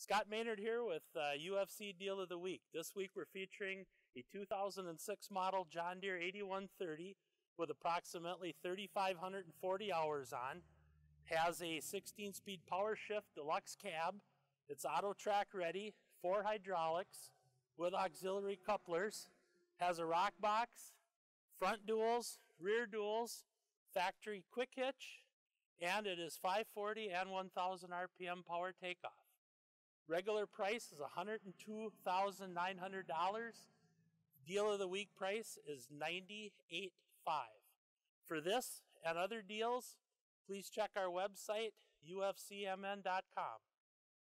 Scott Maynard here with uh, UFC Deal of the Week. This week we're featuring a 2006 model John Deere 8130 with approximately 3,540 hours on. Has a 16 speed power shift deluxe cab. It's AutoTrac ready, four hydraulics with auxiliary couplers. Has a rock box, front duals, rear duals, factory quick hitch, and it is 540 and 1000 RPM power takeoff. Regular price is $102,900. Deal of the week price is $98.5. For this and other deals, please check our website, ufcmn.com.